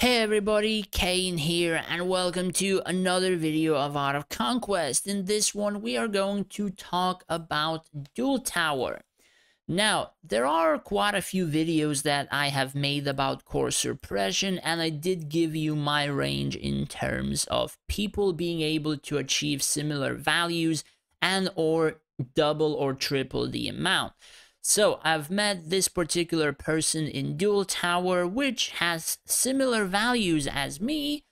Hey everybody, Kayn here and welcome to another video of Art of Conquest. In this one we are going to talk about Dual Tower. Now, there are quite a few videos that I have made about core suppression and I did give you my range in terms of people being able to achieve similar values and or double or triple the amount. So I've met this particular person in Dual Tower, which has similar values as me,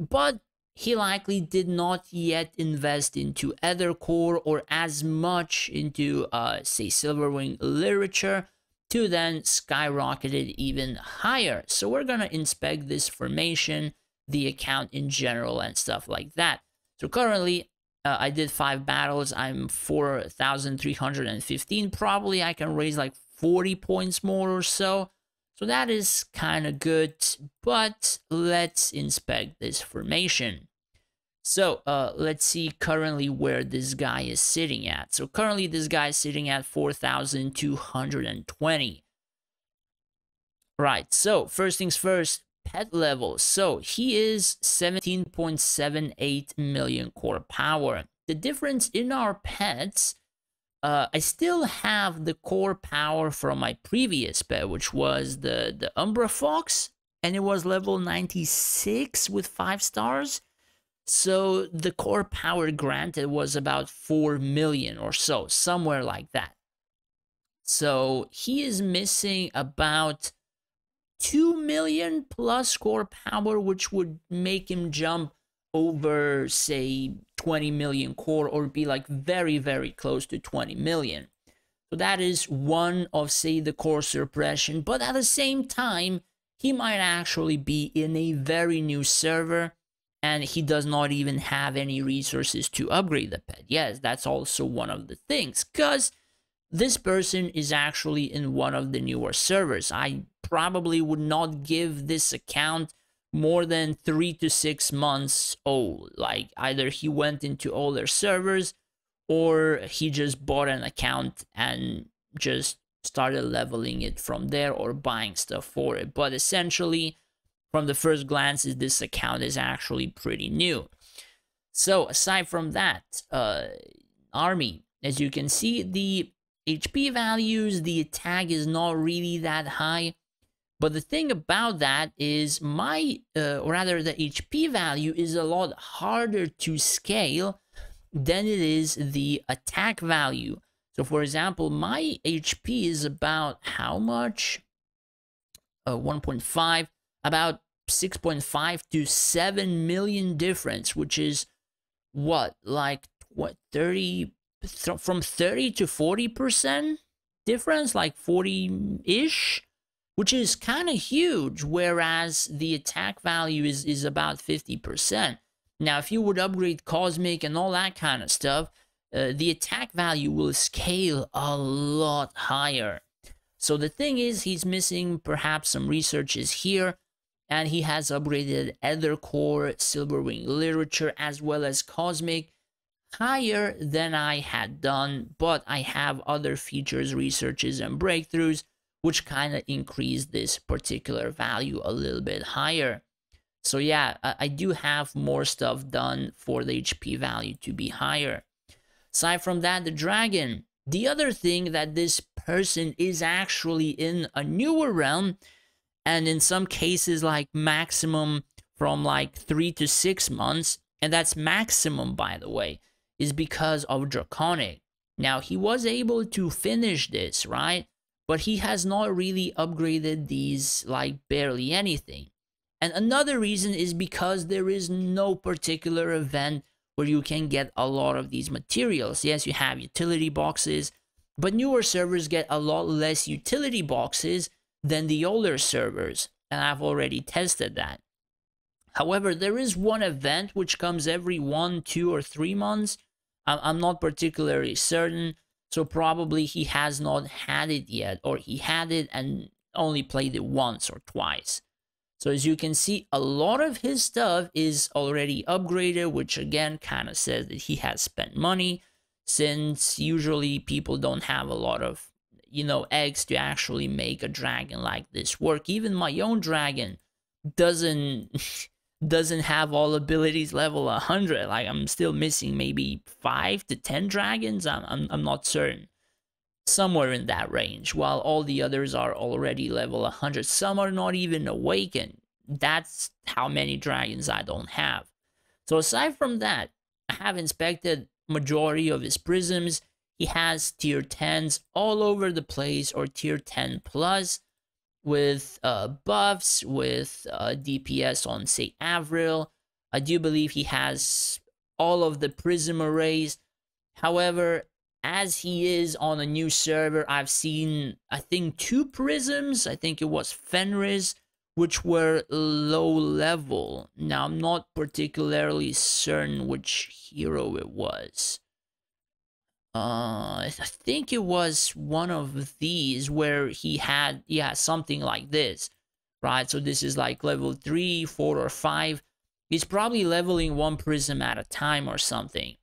but he likely did not yet invest into Ethercore or as much into, uh, say, Silverwing literature to then skyrocket it even higher. So we're going to inspect this formation, the account in general, and stuff like that. So currently, uh, I did five battles. I'm 4,315. Probably I can raise like 40 points more or so. So that is kind of good. But let's inspect this formation. So uh, let's see currently where this guy is sitting at. So currently this guy is sitting at 4,220. Right, so first things first, pet level. So he is 17.78 million core power. The difference in our pets, uh, I still have the core power from my previous pet, which was the, the Umbra Fox, and it was level 96 with 5 stars. So the core power granted was about 4 million or so, somewhere like that. So he is missing about 2 million plus core power, which would make him jump over, say, 20 million core or be like very, very close to 20 million. So that is one of, say, the core suppression. But at the same time, he might actually be in a very new server and he does not even have any resources to upgrade the pet. Yes, that's also one of the things because this person is actually in one of the newer servers. I probably would not give this account more than three to six months old. Like either he went into older servers or he just bought an account and just started leveling it from there or buying stuff for it. But essentially, from the first glances, this account is actually pretty new. So aside from that, uh, army, as you can see, the HP values, the attack is not really that high. But the thing about that is my, uh, or rather the HP value is a lot harder to scale than it is the attack value. So for example, my HP is about how much? Uh, 1.5, about 6.5 to 7 million difference, which is what, like what, 30, from 30 to 40% difference, like 40-ish? Which is kind of huge, whereas the attack value is, is about 50%. Now, if you would upgrade Cosmic and all that kind of stuff, uh, the attack value will scale a lot higher. So the thing is, he's missing perhaps some researches here, and he has upgraded Ethercore, Silverwing Literature, as well as Cosmic higher than I had done, but I have other features, researches, and breakthroughs which kind of increase this particular value a little bit higher. So yeah, I, I, do have more stuff done for the HP value to be higher. Aside from that, the dragon. The other thing that this person is actually in a newer realm, and in some cases like maximum from like three to six months, and that's maximum by the way, is because of Draconic. Now he was able to finish this, right? But he has not really upgraded these like barely anything. And another reason is because there is no particular event where you can get a lot of these materials. Yes, you have utility boxes, but newer servers get a lot less utility boxes than the older servers, and I've already tested that. However, there is one event which comes every one, two, or three months. I'm not particularly certain, so probably he has not had it yet, or he had it and only played it once or twice. So as you can see, a lot of his stuff is already upgraded, which again kind of says that he has spent money, since usually people don't have a lot of, you know, eggs to actually make a dragon like this work. Even my own dragon, doesn't doesn't have all abilities level 100 like i'm still missing maybe 5 to 10 dragons. I'm i'm, I'm not certain. Somewhere in that range while all the others are already level 100 some are not even awakened. That's how many dragons i don't have. So aside from that i have inspected majority of his prisms. He has tier 10s all over the place or tier 10 plus with uh, buffs, with uh, DPS on, say, Avril. I do believe he has all of the Prism arrays. However, as he is on a new server, I've seen, I think, two Prisms. I think it was Fenris, which were low level. Now, I'm not particularly certain which hero it was uh, I think it was one of these where he had, yeah, something like this, right? So this is like level 3, 4, or 5. He's probably leveling one prism at a time or something.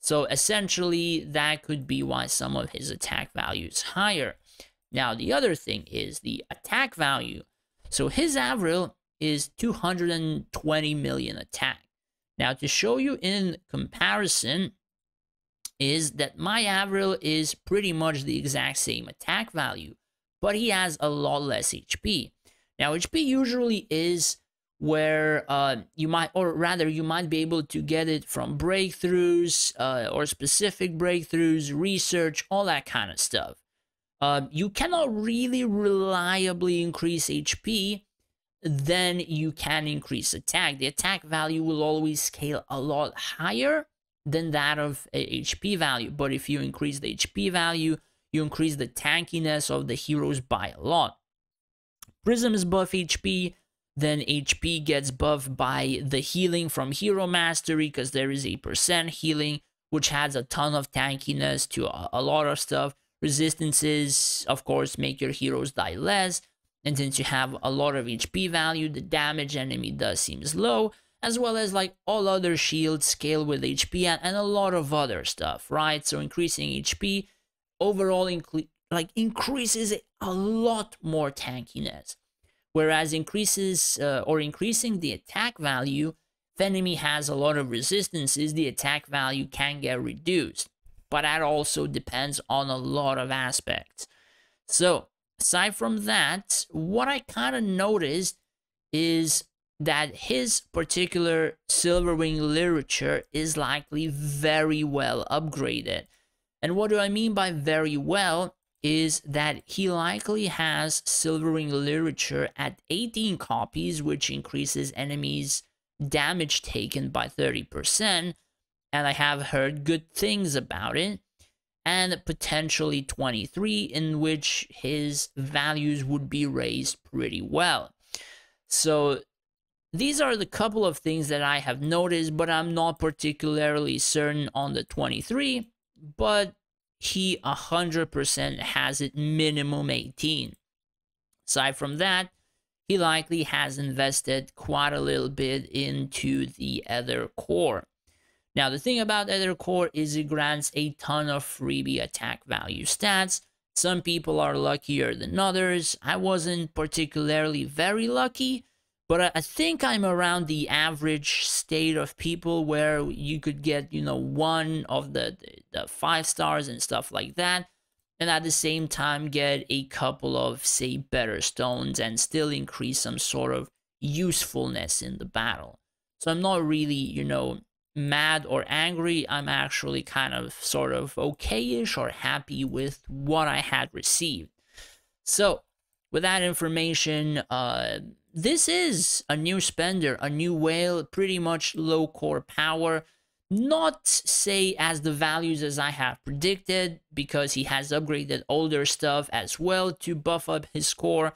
So essentially, that could be why some of his attack value is higher. Now, the other thing is the attack value. So his Avril is 220 million attack. Now, to show you in comparison, is that my Avril is pretty much the exact same attack value, but he has a lot less HP. Now, HP usually is where uh, you might, or rather, you might be able to get it from breakthroughs uh, or specific breakthroughs, research, all that kind of stuff. Uh, you cannot really reliably increase HP, then you can increase attack. The attack value will always scale a lot higher than that of a HP value. But if you increase the HP value, you increase the tankiness of the heroes by a lot. Prisms buff HP, then HP gets buffed by the healing from Hero Mastery because there is a percent healing, which adds a ton of tankiness to a, a lot of stuff. Resistances, of course, make your heroes die less. And since you have a lot of HP value, the damage enemy does seems low as well as like all other shields scale with HP and, and a lot of other stuff, right? So increasing HP overall like increases a lot more tankiness. Whereas increases uh, or increasing the attack value, if enemy has a lot of resistances, the attack value can get reduced. But that also depends on a lot of aspects. So aside from that, what I kind of noticed is that his particular Silverwing literature is likely very well upgraded. And what do I mean by very well is that he likely has Silverwing literature at 18 copies, which increases enemies' damage taken by 30%. And I have heard good things about it. And potentially 23, in which his values would be raised pretty well. So these are the couple of things that I have noticed, but I'm not particularly certain on the 23, but he 100% has it minimum 18. Aside from that, he likely has invested quite a little bit into the Ether Core. Now, the thing about Ether Core is it grants a ton of freebie attack value stats. Some people are luckier than others. I wasn't particularly very lucky, but I, think I'm around the average state of people where you could get, you know, one of the, the five stars and stuff like that. And at the same time, get a couple of, say, better stones and still increase some sort of usefulness in the battle. So I'm not really, you know, mad or angry. I'm actually kind of sort of okayish or happy with what I had received. So with that information, uh, this is a new spender, a new whale, pretty much low core power. Not say as the values as I have predicted, because he has upgraded older stuff as well to buff up his core.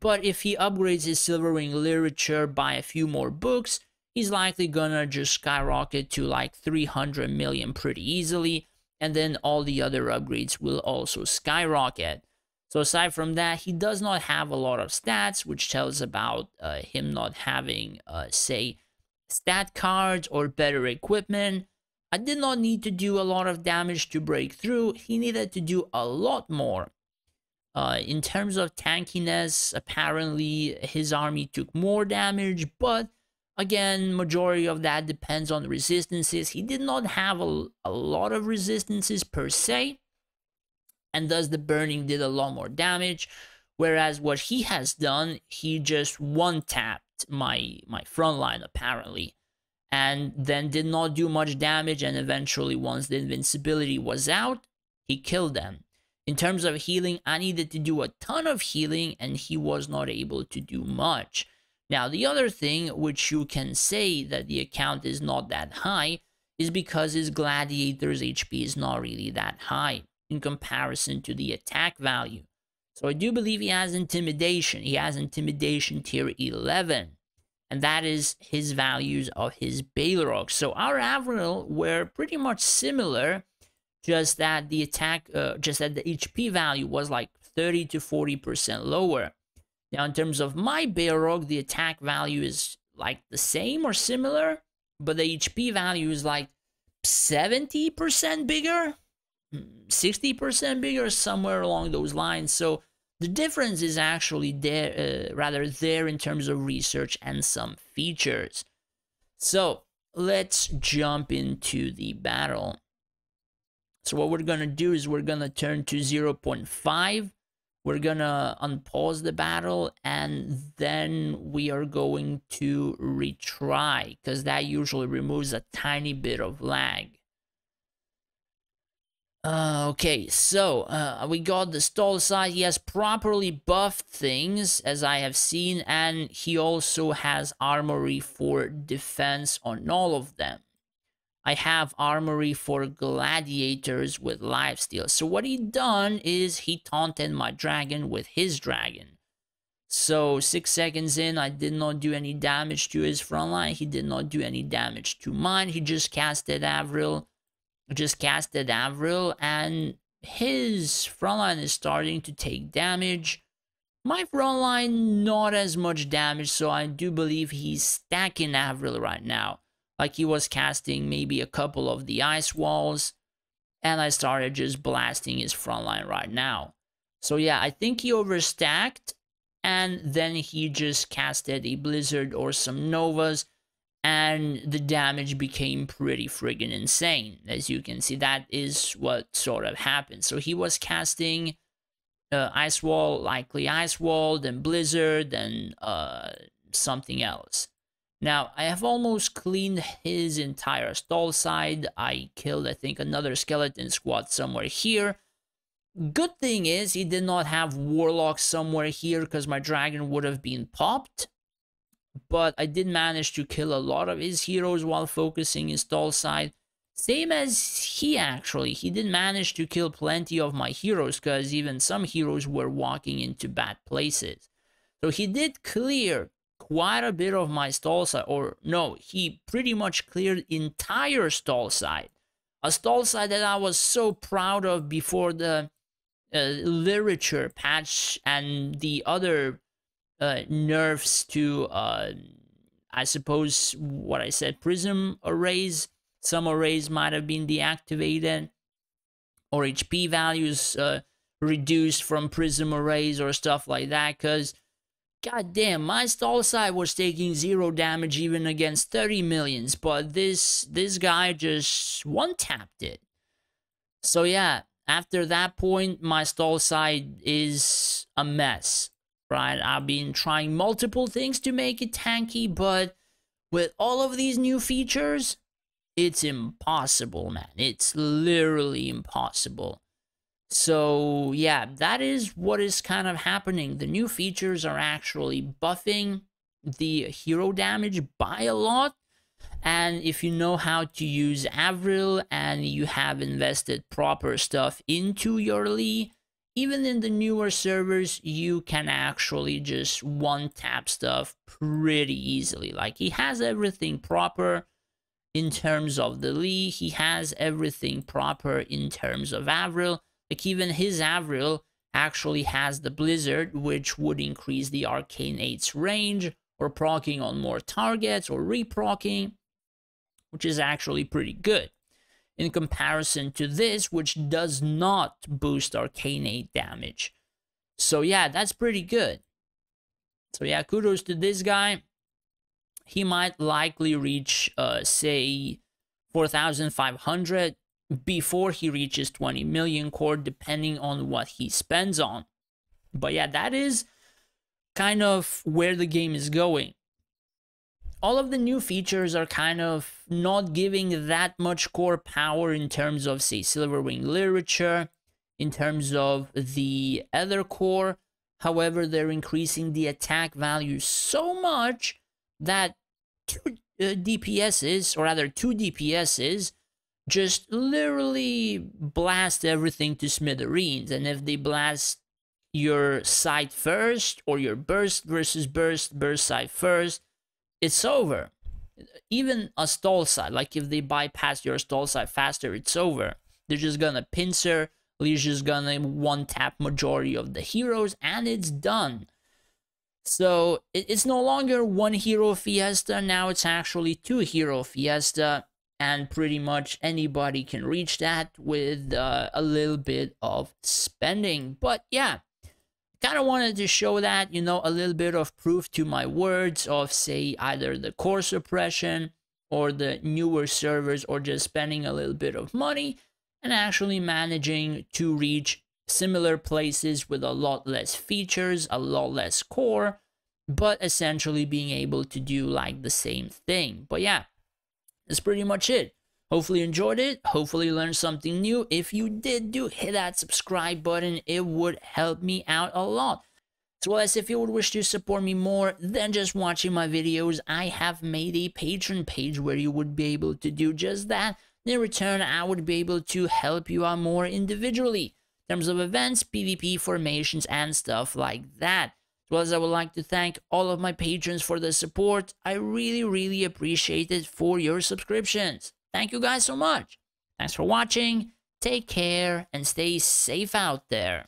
But if he upgrades his Silverwing literature by a few more books, he's likely gonna just skyrocket to like 300 million pretty easily. And then all the other upgrades will also skyrocket. So aside from that, he does not have a lot of stats, which tells about uh, him not having, uh, say, stat cards or better equipment. I did not need to do a lot of damage to break through. He needed to do a lot more. Uh, in terms of tankiness, apparently his army took more damage, but again, majority of that depends on resistances. He did not have a, a lot of resistances per se, and thus the burning did a lot more damage. Whereas what he has done, he just one tapped my my front line apparently, and then did not do much damage. And eventually, once the invincibility was out, he killed them. In terms of healing, I needed to do a ton of healing, and he was not able to do much. Now, the other thing which you can say that the account is not that high is because his gladiator's HP is not really that high in comparison to the attack value. So I do believe he has intimidation. He has intimidation tier 11. And that is his values of his Balrog. So our Avril were pretty much similar, just that the attack, uh, just that the HP value was like 30 to 40% lower. Now, in terms of my Balrog, the attack value is like the same or similar, but the HP value is like 70% bigger, 60% bigger, somewhere along those lines. So the difference is actually there, uh, rather there in terms of research and some features. So let's jump into the battle. So what we're gonna do is we're gonna turn to 0.5 we're gonna unpause the battle and then we are going to retry because that usually removes a tiny bit of lag. Uh, okay, so uh, we got the stall side. He has properly buffed things, as I have seen, and he also has armory for defense on all of them. I have armory for gladiators with lifesteal. So what he done is he taunted my dragon with his dragon. So six seconds in, I did not do any damage to his front line. He did not do any damage to mine. He just casted Avril, just casted Avril, and his front line is starting to take damage. My front line, not as much damage, so I do believe he's stacking Avril right now like he was casting maybe a couple of the ice walls and I started just blasting his front line right now. So yeah, I think he overstacked and then he just casted a blizzard or some novas and the damage became pretty friggin' insane. As you can see, that is what sort of happened. So he was casting uh, Ice Wall, likely Ice Wall, then Blizzard, then uh, something else. Now, I have almost cleaned his entire stall side. I killed, I think, another skeleton squad somewhere here. Good thing is, he did not have Warlock somewhere here because my dragon would have been popped. But I did manage to kill a lot of his heroes while focusing his stall side. Same as he actually. He did manage to kill plenty of my heroes because even some heroes were walking into bad places. So he did clear quite a bit of my stall side, or no, he pretty much cleared entire stall side. A stall side that I was so proud of before the uh, literature patch and the other uh, nerfs to, uh, I suppose, what I said, prism arrays. Some arrays might have been deactivated, or HP values uh, reduced from prism arrays or stuff like that, because God damn, my stall side was taking zero damage even against 30 millions, but this this guy just one-tapped it. So yeah, after that point, my stall side is a mess, right? I've been trying multiple things to make it tanky, but with all of these new features, it's impossible, man. It's literally impossible. So yeah, that is what is kind of happening. The new features are actually buffing the hero damage by a lot. And if you know how to use Avril and you have invested proper stuff into your Lee, even in the newer servers, you can actually just one-tap stuff pretty easily. Like, he has everything proper in terms of the Lee. He has everything proper in terms of Avril. Like even his Avril actually has the Blizzard, which would increase the Arcane 8's range, or proccing on more targets, or reprocking, which is actually pretty good. In comparison to this, which does not boost Arcane 8 damage. So yeah, that's pretty good. So yeah, kudos to this guy. He might likely reach, uh, say, 4,500 before he reaches 20 million core, depending on what he spends on. But yeah, that is kind of where the game is going. All of the new features are kind of not giving that much core power in terms of, say, Silverwing literature, in terms of the other core. However, they're increasing the attack value so much that two uh, DPSs, or rather two DPSs, just literally blast everything to smithereens. And if they blast your side first or your burst versus burst, burst side first, it's over. Even a stall side, like if they bypass your stall side faster, it's over. They're just gonna pincer, you're just gonna one tap majority of the heroes, and it's done. So it's no longer one hero fiesta, now it's actually two hero fiesta, and pretty much anybody can reach that with uh, a little bit of spending. But yeah, kind of wanted to show that, you know, a little bit of proof to my words of, say, either the core suppression or the newer servers or just spending a little bit of money and actually managing to reach similar places with a lot less features, a lot less core, but essentially being able to do like the same thing. But yeah, that's pretty much it. Hopefully you enjoyed it. Hopefully you learned something new. If you did, do hit that subscribe button. It would help me out a lot. As well as if you would wish to support me more than just watching my videos, I have made a Patreon page where you would be able to do just that. In return, I would be able to help you out more individually in terms of events, PvP formations, and stuff like that. As well as I would like to thank all of my patrons for the support. I really, really appreciate it for your subscriptions. Thank you guys so much. Thanks for watching. Take care and stay safe out there.